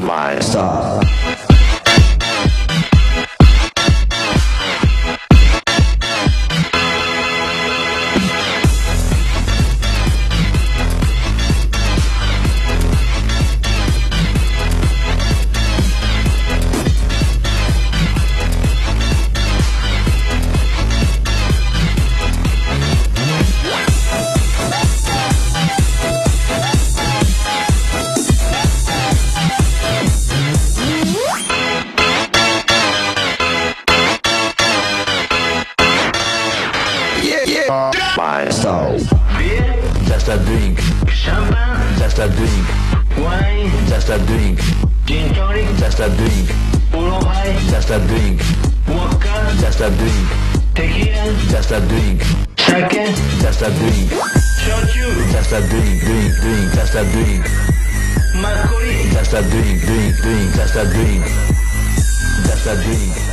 My star. Style. Yeah, yeah, my style. Beer, Just a drink, champagne, just a drink, wine, just a drink, gin tonic, just a drink, puro high, just a drink, vodka, just a drink, tequila, just a drink, sake, just a drink, shochu, just a drink, drink, drink, just a drink, makgeolli, just a drink, drink, drink, just a drink, just a drink.